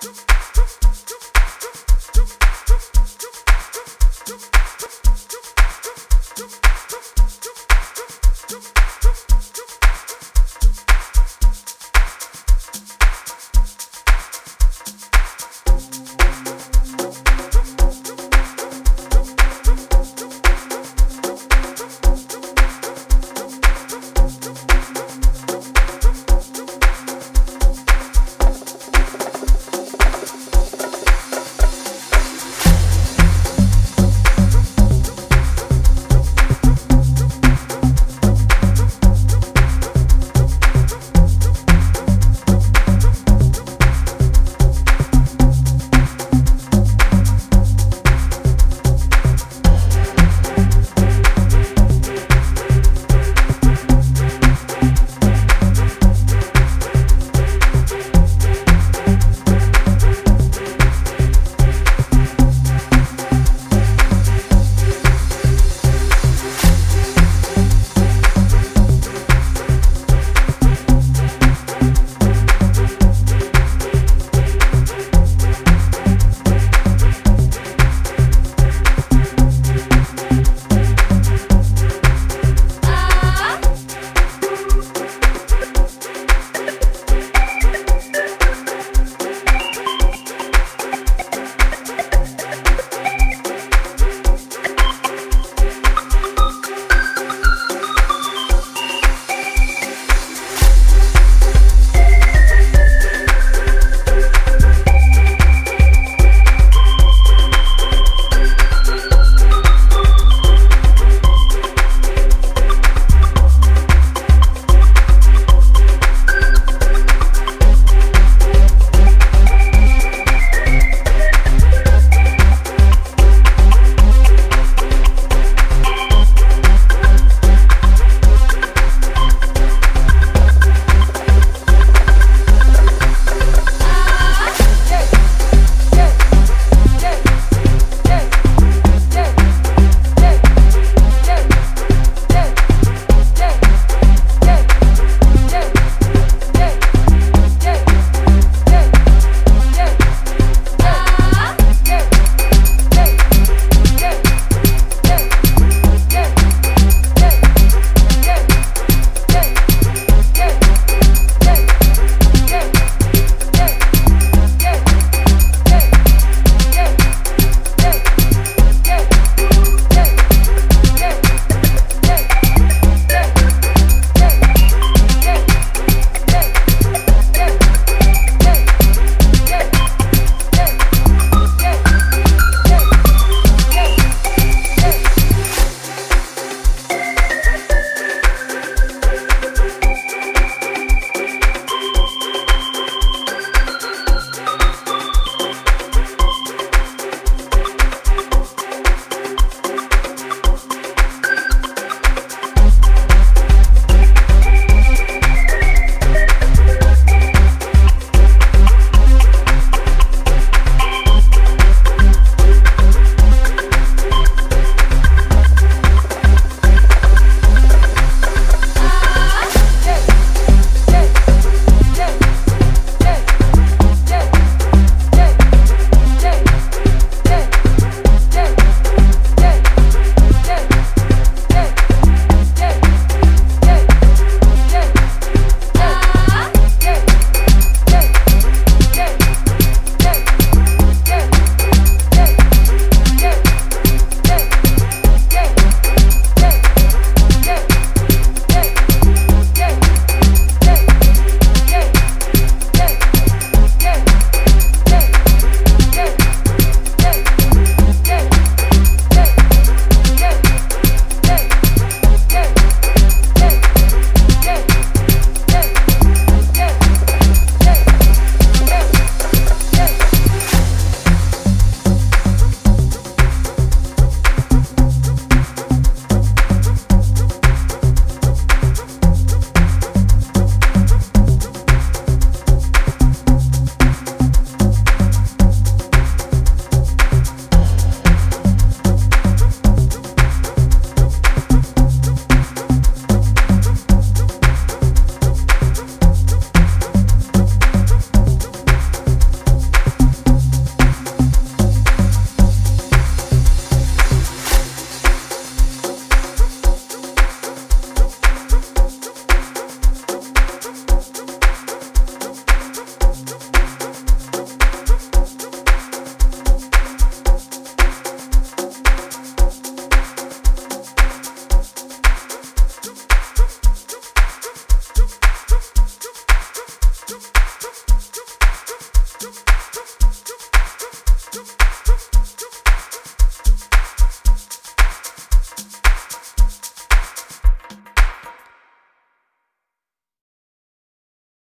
Come